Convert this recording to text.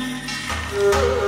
Oh.